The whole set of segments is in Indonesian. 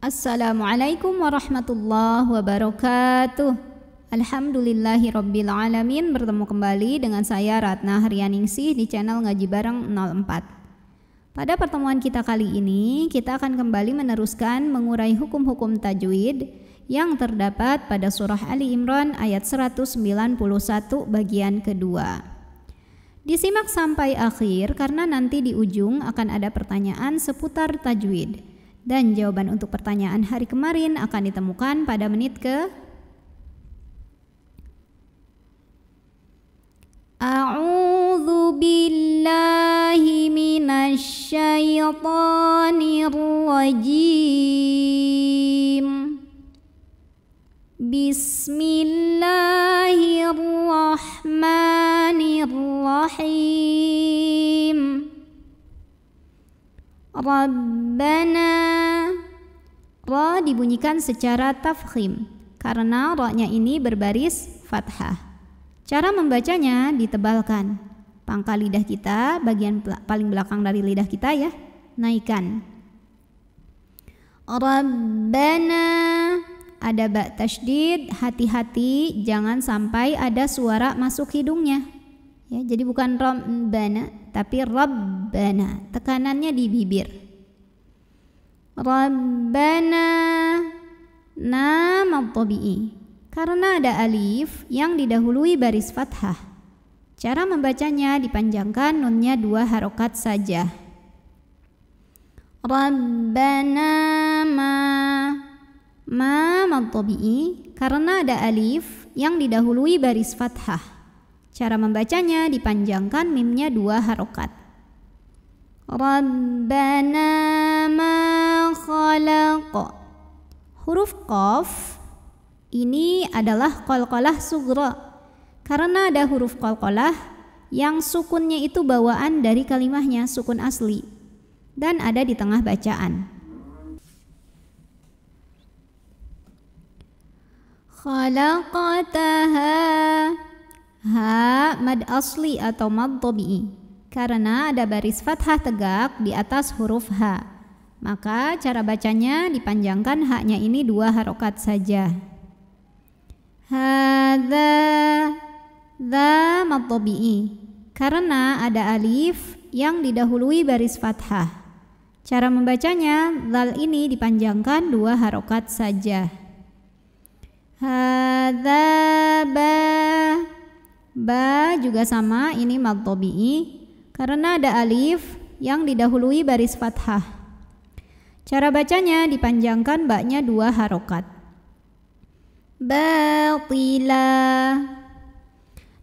Assalamualaikum warahmatullahi wabarakatuh. Alhamdulillahi Rabbil Alamin. Bertemu kembali dengan saya Ratna Haryaningsih di channel Ngaji Bareng 04 Pada pertemuan kita kali ini Kita akan kembali meneruskan mengurai hukum-hukum tajwid Yang terdapat pada surah Ali Imran ayat 191 bagian kedua. Disimak sampai akhir karena nanti di ujung akan ada pertanyaan seputar tajwid dan jawaban untuk pertanyaan hari kemarin akan ditemukan pada menit ke A'udzu billahi minasyaitonir rajim Bismillahirrahmanirrahim. Rabbana Ra dibunyikan secara tafkhim karena ra-nya ini berbaris fathah. Cara membacanya ditebalkan. Pangkal lidah kita, bagian paling belakang dari lidah kita ya, naikkan. Rabbana ada bak tasdid, hati-hati jangan sampai ada suara masuk hidungnya. Ya, jadi bukan rabbana tapi rabbana. Tekanannya di bibir. Rabbana nama tabi'i karena ada alif yang didahului baris fathah. Cara membacanya dipanjangkan nunnya dua harokat saja. Rabbana ma ma madtabi'i karena ada alif yang didahului baris fathah. Cara membacanya dipanjangkan mimnya dua harokat. Rabbana ma khalaq Huruf qaf ini adalah kolkolah sugro karena ada huruf kolkolah yang sukunnya itu bawaan dari kalimahnya sukun asli dan ada di tengah bacaan. Khalaqataha Ha mad asli atau mad tabi'i karena ada baris fathah tegak di atas huruf H. Maka cara bacanya dipanjangkan haknya ini dua harokat saja. Hadza Dha matobi'i Karena ada alif yang didahului baris fathah. Cara membacanya Zal ini dipanjangkan dua harokat saja. Hadza ba. Ba juga sama ini matobi'i Karena ada alif yang didahului baris fathah Cara bacanya dipanjangkan baknya dua harokat. Batila.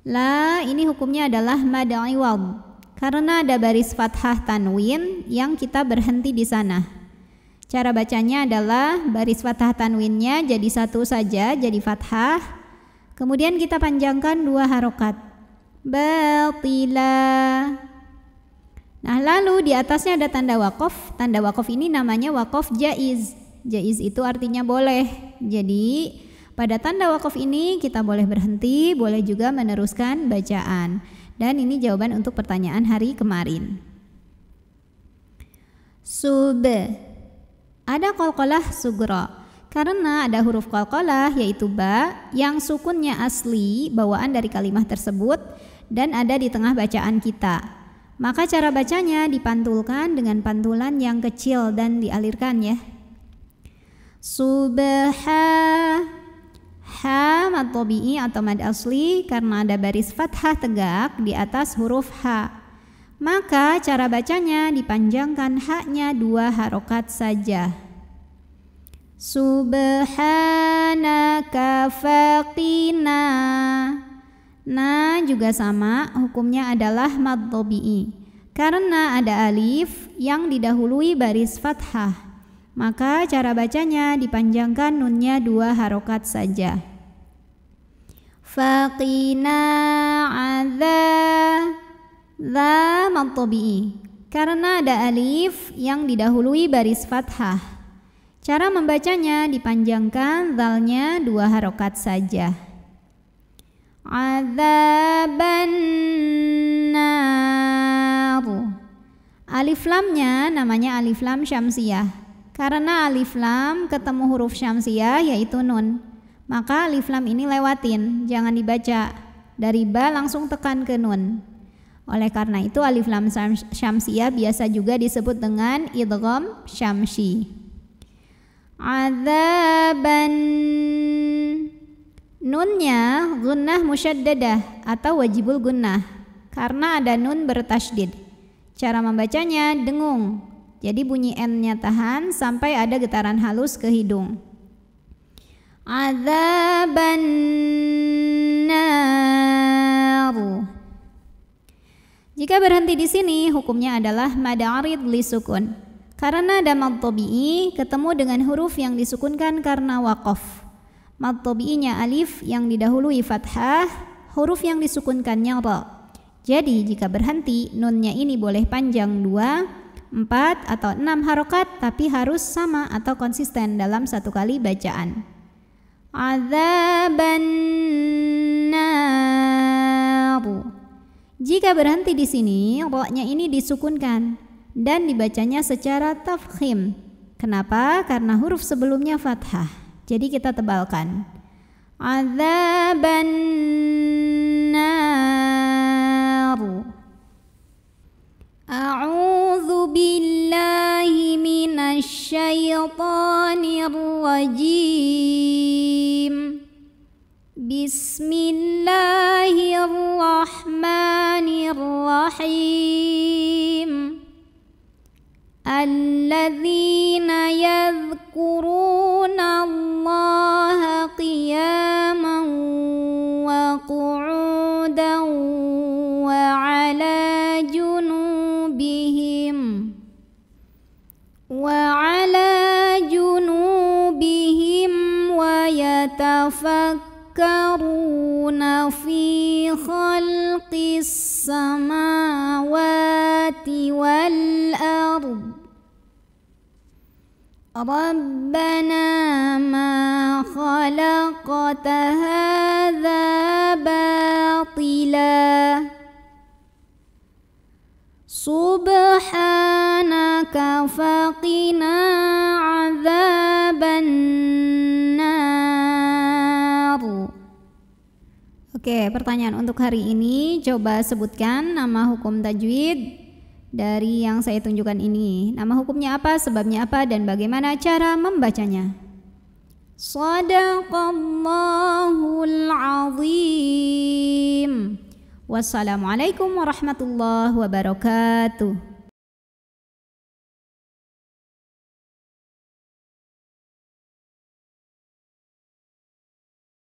La ini hukumnya adalah mad iwad karena ada baris fathah tanwin yang kita berhenti di sana. Cara bacanya adalah baris fathah tanwinnya jadi satu saja jadi fathah. Kemudian kita panjangkan dua harokat. Batila Nah lalu di atasnya ada tanda wakof Tanda wakof ini namanya wakof jaiz Jaiz itu artinya boleh Jadi pada tanda wakaf ini kita boleh berhenti, boleh juga meneruskan bacaan. Dan ini jawaban untuk pertanyaan hari kemarin. Sub Ada kolkolah sugro karena ada huruf kolkolah yaitu ba yang sukunnya asli bawaan dari kalimat tersebut dan ada di tengah bacaan kita. Maka cara bacanya dipantulkan dengan pantulan yang kecil dan dialirkan ya. Subha Ha mad tabi'i atau mad asli karena ada baris fathah tegak di atas huruf H. Maka cara bacanya dipanjangkan haknya dua harokat saja. Subhanaka faqina. Nah juga sama hukumnya adalah mad tabi'i karena ada alif yang didahului baris fathah. Maka cara bacanya dipanjangkan nunnya dua harokat saja. Faqina adza Dha matobi'i Karena ada alif yang didahului baris fathah. Cara membacanya dipanjangkan zalnya dua harokat saja Azaban nar Alif lamnya namanya alif lam syamsiyah Karena alif lam ketemu huruf syamsiah yaitu nun. Maka alif lam ini lewatin, jangan dibaca. Dari ba langsung tekan ke nun. Oleh karena itu alif lam syamsiah biasa juga disebut dengan idgham syamsi. Adzaban Nunnya gunnah musyaddadah atau wajibul gunnah karena ada nun bertasydid. Cara membacanya dengung jadi bunyi N-nya tahan sampai ada getaran halus ke hidung. Azaban Jika berhenti di sini, hukumnya adalah madarid li sukun. Karena ada mad ketemu dengan huruf yang disukunkan karena waqaf. Mad alif yang didahului fathah, huruf yang disukunkannya ra. Jadi jika berhenti, nunnya ini boleh panjang dua, 4 atau 6 harokat tapi harus sama atau konsisten dalam satu kali bacaan. Azaban Jika berhenti di sini, roknya ini disukunkan dan dibacanya secara tafkhim. Kenapa? Karena huruf sebelumnya fathah. Jadi kita tebalkan. Azaban أعوذ بالله من الشيطان الرجيم بسم الله الرحمن الرحيم ويتفكرون في خلق السماوات والأرض. ربنا ما خلقت هذا باطلا. سبحانك فقنا عذاب النار. Oke, pertanyaan untuk hari ini coba sebutkan nama hukum tajwid dari yang saya tunjukkan ini. Nama hukumnya apa, sebabnya apa dan bagaimana cara membacanya. Sadaqallahul azim. Wassalamualaikum warahmatullahi wabarakatuh.